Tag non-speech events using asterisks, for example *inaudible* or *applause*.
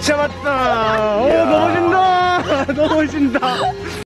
잡았다. 오, 넘어진다. 넘어진다. *laughs*